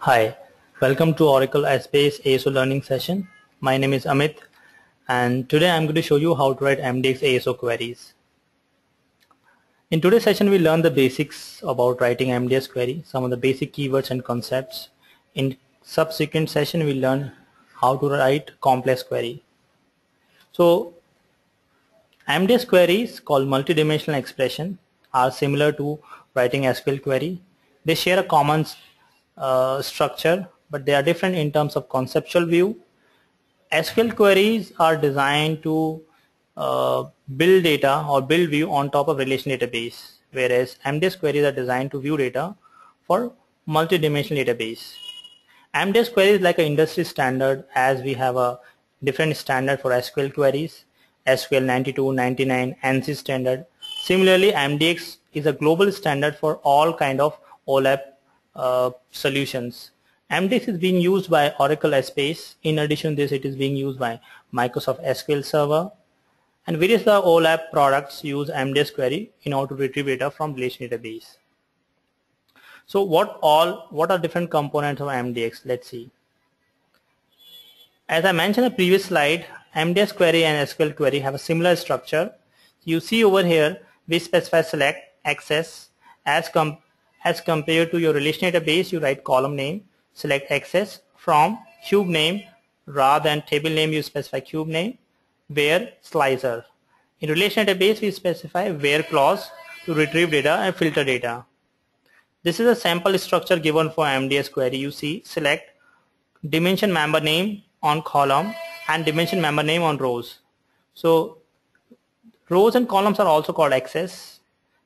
Hi, welcome to Oracle Essbase ASO learning session. My name is Amit and today I'm going to show you how to write MDX ASO queries. In today's session we learn the basics about writing MDX query, some of the basic keywords and concepts. In subsequent session we learn how to write complex query. So MDX queries called multidimensional expression are similar to writing SQL query. They share a common uh, structure but they are different in terms of conceptual view. SQL queries are designed to uh, build data or build view on top of relation database whereas MDX queries are designed to view data for multi-dimensional database. MDX query is like an industry standard as we have a different standard for SQL queries SQL 92, 99, ANSI standard. Similarly, MDX is a global standard for all kind of OLAP uh, solutions. MDX is being used by Oracle Essbase. In addition this, it is being used by Microsoft SQL Server. And various other OLAP products use MDX query in order to retrieve data from relation database. So what all, what are different components of MDX? Let's see. As I mentioned in the previous slide, MDX query and SQL query have a similar structure. You see over here, we specify select access as, com as compared to your relational database, you write column name, select access from cube name rather than table name, you specify cube name, where slicer. In relational database, we specify where clause to retrieve data and filter data. This is a sample structure given for MDX query. You see select dimension member name on column and dimension member name on rows. So rows and columns are also called access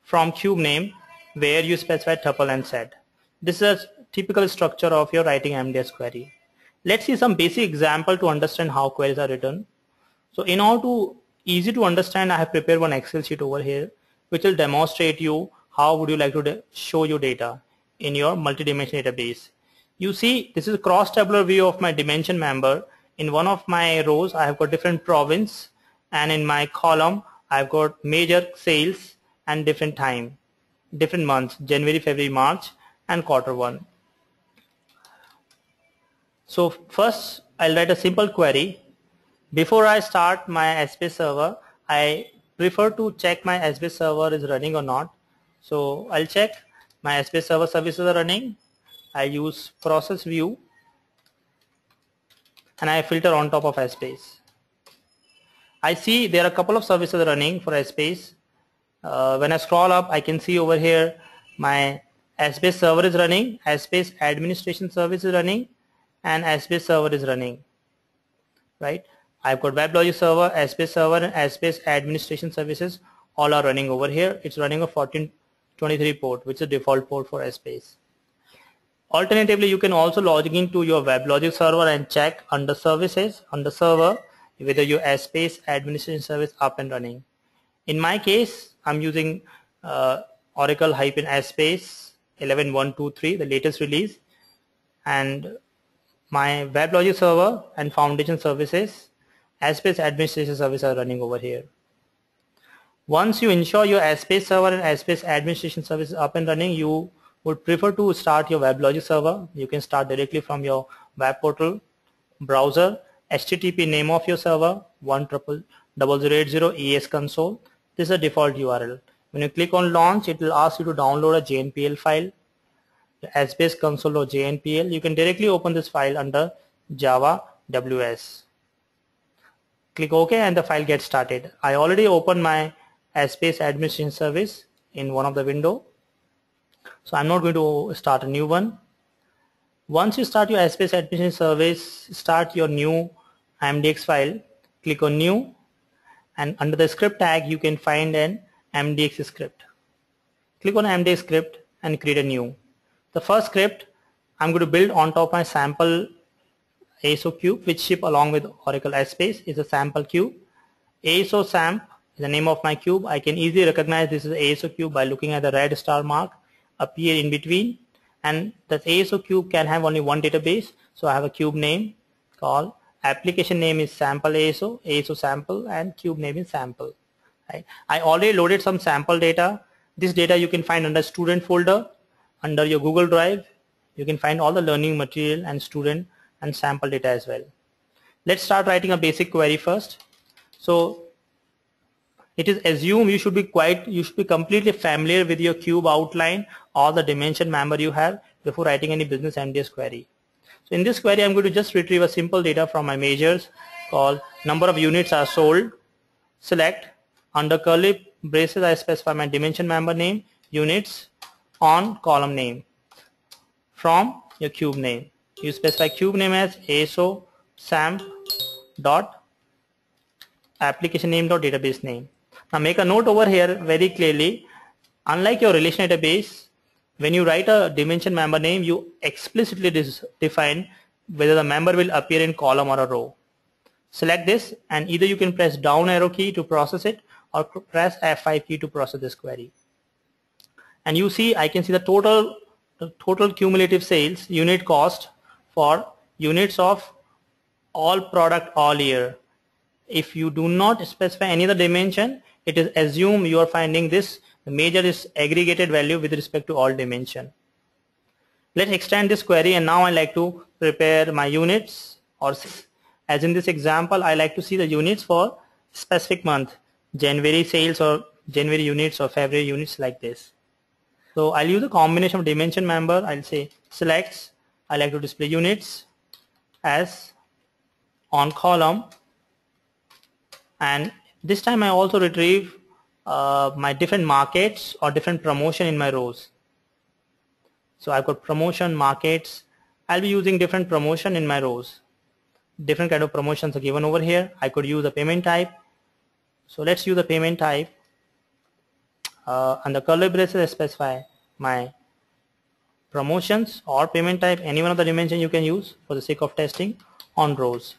from cube name where you specify tuple and set. This is a typical structure of your writing MDX query. Let's see some basic example to understand how queries are written. So in order to easy to understand I have prepared one Excel sheet over here which will demonstrate you how would you like to show your data in your multi-dimensional database. You see this is a cross tabular view of my dimension member in one of my rows I have got different province and in my column I've got major sales and different time different months January February March and quarter one. So first I'll write a simple query. Before I start my Essbase server I prefer to check my Essbase server is running or not. So I'll check. My Essbase server services are running. I use process view and I filter on top of Essbase. I see there are a couple of services running for Essbase. Uh, when I scroll up I can see over here my Essbase server is running, Essbase administration service is running and Essbase server is running. Right? I've got WebLogic server, Essbase server and Essbase administration services all are running over here. It's running a 1423 port which is the default port for Essbase. Alternatively, you can also log into your WebLogic server and check under services, under server, whether your Essbase administration service is up and running. In my case, I'm using uh, Oracle hyphen Essbase 11123, the latest release, and my WebLogic server and foundation services, Essbase administration service are running over here. Once you ensure your Essbase server and Essbase administration service is up and running, you would prefer to start your WebLogic server, you can start directly from your web portal browser, HTTP name of your server, 10080 ES console. This is a default URL. When you click on launch, it will ask you to download a JNLP file, Essbase console or JNLP. You can directly open this file under Java WS. Click OK and the file gets started. I already opened my Essbase administration service in one of the window so I'm not going to start a new one. Once you start your Essbase Administration Service, start your new MDX file, click on new and under the script tag you can find an MDX script. Click on MDX script and create a new. The first script I'm going to build on top of my sample ASO cube which ship along with Oracle Essbase is a sample cube. ASO SAMP is the name of my cube. I can easily recognize this is ASO cube by looking at the red star mark appear in between and the ASO cube can have only one database so I have a cube name called application name is sample ASO ASO sample and cube name is sample right I already loaded some sample data this data you can find under student folder under your Google Drive you can find all the learning material and student and sample data as well. Let's start writing a basic query first. So it is assumed you should be quite, you should be completely familiar with your cube outline or the dimension member you have before writing any business MDX query. So in this query, I'm going to just retrieve a simple data from my measures called number of units are sold, select, under curly braces I specify my dimension member name, units, on column name from your cube name. You specify cube name as ASO SAMP dot application name dot database name. Now make a note over here very clearly. Unlike your relation database, when you write a dimension member name, you explicitly define whether the member will appear in column or a row. Select this and either you can press down arrow key to process it or press F5 key to process this query. And you see, I can see the total, the total cumulative sales unit cost for units of all product all year. If you do not specify any other dimension, it is assume you are finding this the major is aggregated value with respect to all dimension. Let's extend this query and now I like to prepare my units or as in this example I like to see the units for specific month January sales or January units or February units like this. So I'll use a combination of dimension member I'll say selects I like to display units as on column and this time I also retrieve uh, my different markets or different promotion in my rows. So I've got promotion markets. I'll be using different promotion in my rows. Different kind of promotions are given over here. I could use a payment type. So let's use a payment type. Uh, and the curly braces specify my promotions or payment type, any one of the dimension you can use for the sake of testing on rows.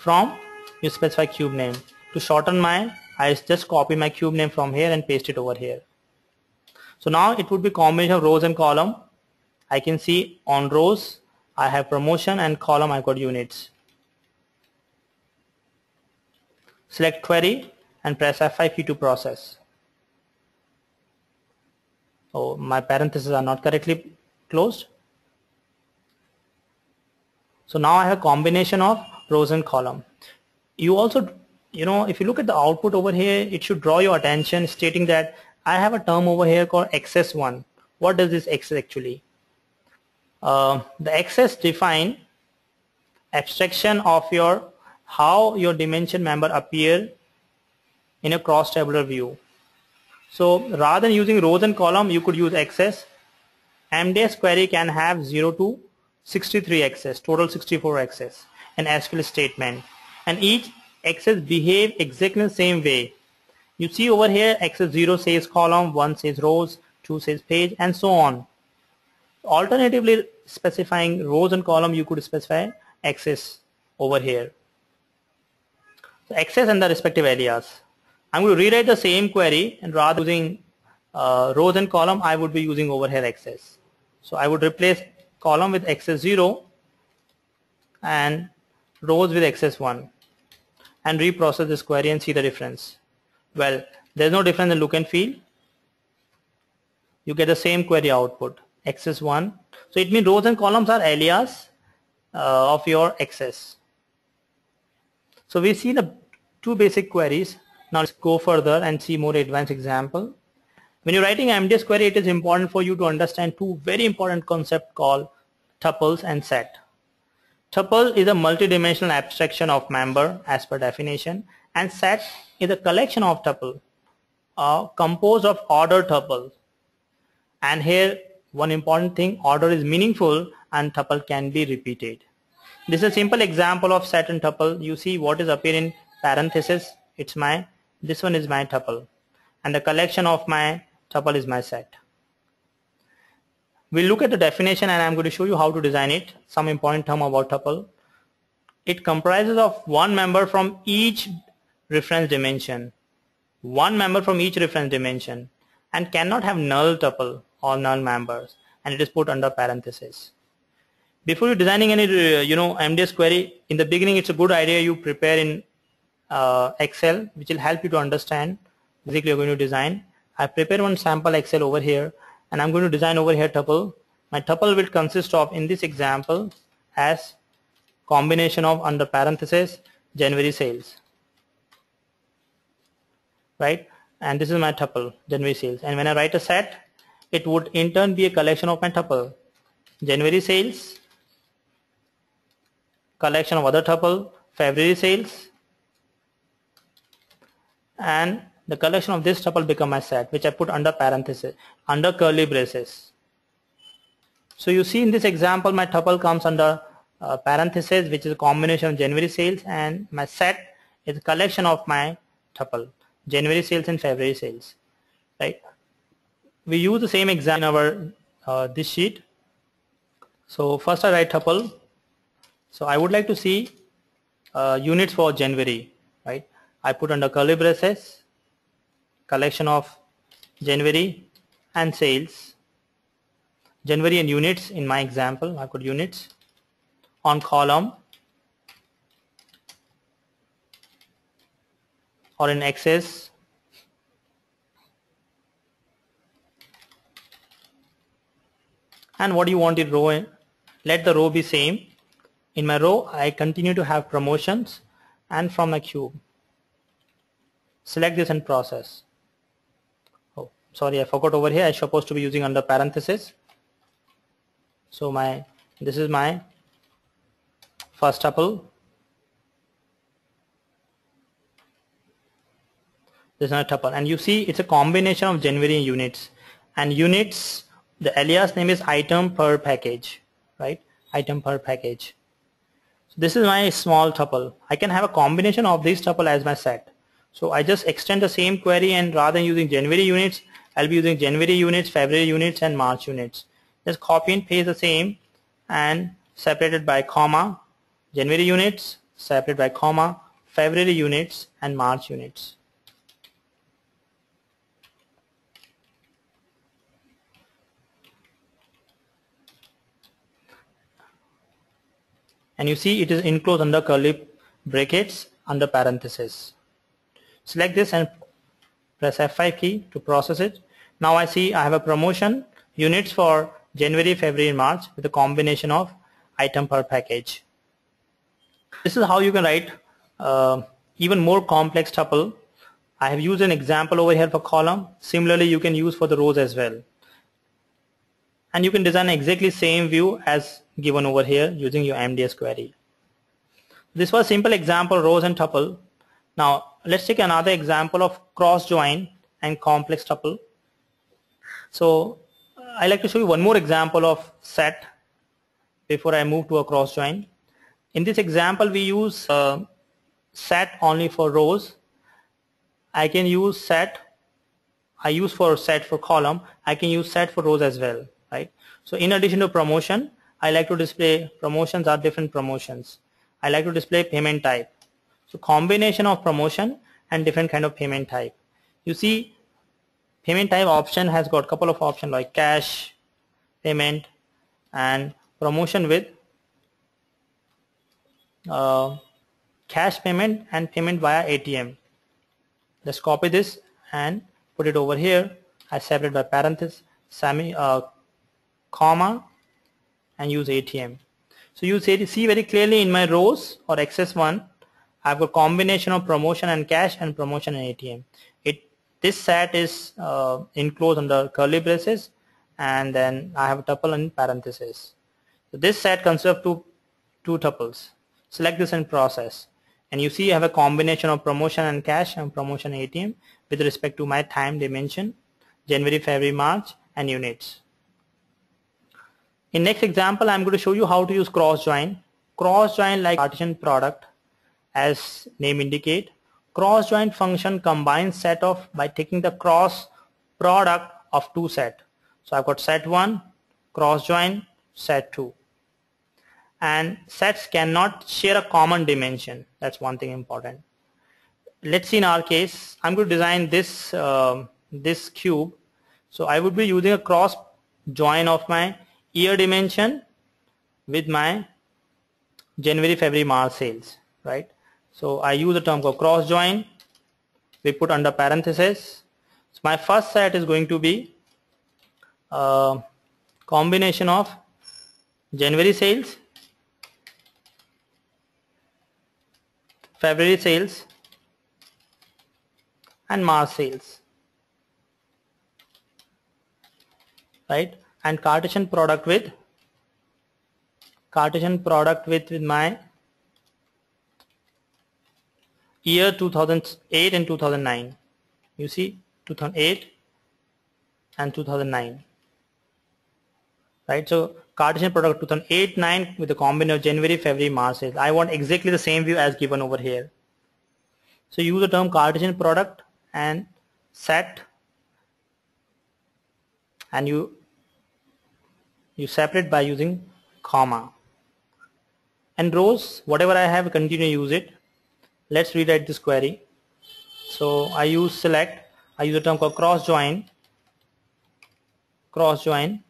From you specify cube name. To shorten my I just copy my cube name from here and paste it over here. So now it would be combination of rows and column. I can see on rows I have promotion and column I got units. Select query and press F5 key to process. Oh my parentheses are not correctly closed. So now I have combination of rows and column. You also, you know, if you look at the output over here, it should draw your attention stating that I have a term over here called XS1. What does this XS actually? Uh, the XS define abstraction of your how your dimension member appear in a cross tabular view. So rather than using rows and column, you could use XS. MDX query can have 0 to 63 XS, total 64 XS an SQL statement and each axis behave exactly the same way. You see over here axis 0 says column, 1 says rows, 2 says page and so on. Alternatively specifying rows and column you could specify access over here. So access and the respective areas. I'm going to rewrite the same query and rather using uh, rows and column I would be using over here access. So I would replace column with axis 0 and rows with axis 1 and reprocess this query and see the difference. Well, there's no difference in look and feel. You get the same query output, axis 1. So it means rows and columns are alias uh, of your access. So we see the two basic queries. Now let's go further and see more advanced example. When you're writing MDX query, it is important for you to understand two very important concepts called tuples and set. Tuple is a multidimensional abstraction of member as per definition and set is a collection of tuple uh, composed of ordered tuple. And here one important thing order is meaningful and tuple can be repeated. This is a simple example of set and tuple. You see what is appear in parenthesis. It's my this one is my tuple and the collection of my tuple is my set. We'll look at the definition and I'm going to show you how to design it. Some important term about tuple. It comprises of one member from each reference dimension. One member from each reference dimension and cannot have null tuple or null members and it is put under parenthesis. Before you designing any uh, you know MDX query, in the beginning it's a good idea you prepare in uh, Excel which will help you to understand basically you're going to design I prepare one sample Excel over here and I'm going to design over here tuple. My tuple will consist of in this example as combination of under parenthesis January sales. Right? And this is my tuple January sales. And when I write a set it would in turn be a collection of my tuple. January sales collection of other tuple February sales and the collection of this tuple become my set which I put under parenthesis under curly braces. So you see in this example my tuple comes under uh, parenthesis which is a combination of January sales and my set is a collection of my tuple January sales and February sales right? We use the same example in our uh, this sheet. So first I write tuple. So I would like to see uh, units for January right? I put under curly braces collection of January and sales. January and units in my example I put units. On column or in excess. And what do you want in row in? let the row be same. In my row I continue to have promotions and from my cube. Select this and process sorry I forgot over here. I supposed to be using under parenthesis. So my this is my first tuple this is a tuple and you see it's a combination of January units. And units the alias name is item per package right? Item per package. So this is my small tuple I can have a combination of this tuple as my set. So I just extend the same query and rather than using January units I'll be using January units February units and March units just copy and paste the same and separated by comma January units separated by comma, February units and March units. And you see it is enclosed under curly brackets under parenthesis. Select this and press F5 key to process it. Now I see I have a promotion units for January, February, March with a combination of item per package. This is how you can write uh, even more complex tuple. I have used an example over here for column. Similarly, you can use for the rows as well. And you can design exactly same view as given over here using your MDX query. This was simple example rows and tuple. Now let's take another example of cross join and complex tuple. So I like to show you one more example of set before I move to a cross join. In this example, we use uh, set only for rows. I can use set. I use for set for column. I can use set for rows as well, right? So in addition to promotion, I like to display promotions are different promotions. I like to display payment type. So combination of promotion and different kind of payment type. You see payment type option has got couple of options like cash payment and promotion with uh, cash payment and payment via ATM. Let's copy this and put it over here. I separate by parenthesis, semi, uh, comma, and use ATM. So you see very clearly in my rows or XS1, I've got combination of promotion and cash and promotion and ATM. It this set is uh, enclosed under curly braces, and then I have a tuple in parentheses. So this set consists of two two tuples. Select this and process. And you see I have a combination of promotion and cash and promotion ATM with respect to my time dimension January February March and units. In next example I'm going to show you how to use cross join. Cross join like Cartesian product as name indicate cross join function combines set of by taking the cross product of two set. So I've got set 1 cross join set 2 and sets cannot share a common dimension. That's one thing important. Let's see in our case I'm going to design this uh, this cube. So I would be using a cross join of my year dimension with my January February March sales right so I use the term called cross join we put under parenthesis So my first set is going to be a combination of January sales, February sales and March sales. Right? And Cartesian product with Cartesian product with, with my year 2008 and 2009 you see 2008 and 2009 right? So Cartesian product 2008-9 with the combination of January February March I want exactly the same view as given over here. So use the term Cartesian product and set and you you separate by using comma. And rows whatever I have continue to use it let's rewrite this query. So I use select. I use a term called cross join. Cross join.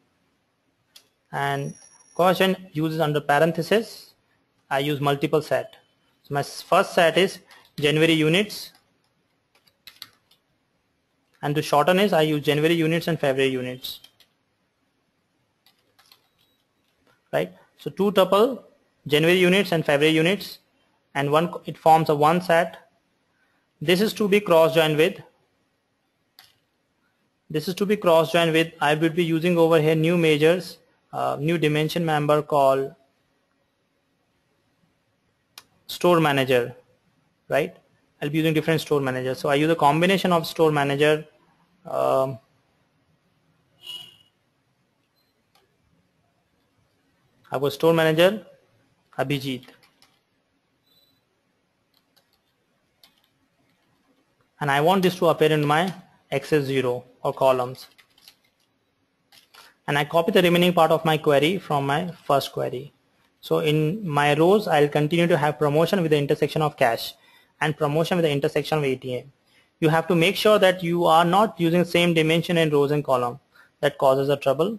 And cross join uses under parenthesis I use multiple set. So my first set is January units. And to shorten is I use January units and February units. Right? So two tuple January units and February units and one it forms a one set. This is to be cross joined with this is to be cross joined with I will be using over here new measures uh, new dimension member called store manager right? I'll be using different store managers so I use a combination of store manager um, I was store manager Abhijit and I want this to appear in my axis 0 or columns. And I copy the remaining part of my query from my first query. So in my rows I'll continue to have promotion with the intersection of cash and promotion with the intersection of ATM you have to make sure that you are not using same dimension in rows and column. That causes a trouble.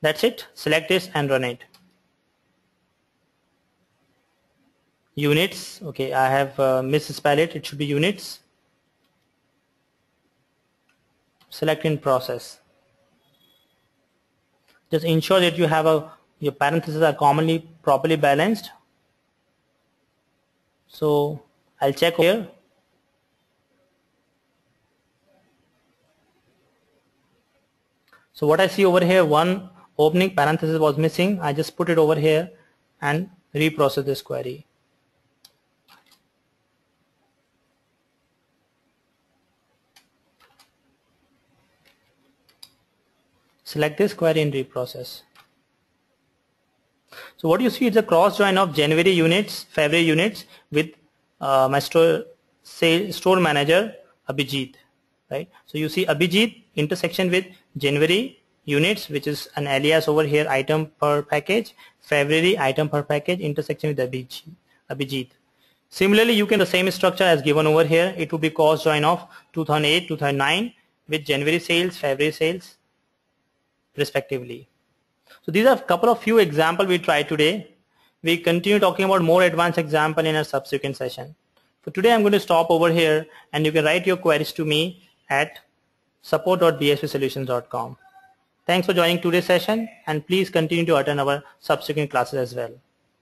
That's it. Select this and run it. Units. Okay I have uh, misspelled it. It should be units select in process. Just ensure that you have a your parentheses are commonly properly balanced. So I'll check here. So what I see over here one opening parenthesis was missing. I just put it over here and reprocess this query select this query and reprocess. So what you see? Is a cross join of January units February units with uh, my store say store manager Abhijit right? So you see Abhijit intersection with January units which is an alias over here item per package February item per package intersection with Abhijit. Similarly you can the same structure as given over here. It would be cross join of 2008 2009 with January sales February sales respectively. So these are a couple of few examples we tried today. We continue talking about more advanced example in a subsequent session. For today I'm going to stop over here and you can write your queries to me at support.bspsolutions.com. Thanks for joining today's session and please continue to attend our subsequent classes as well.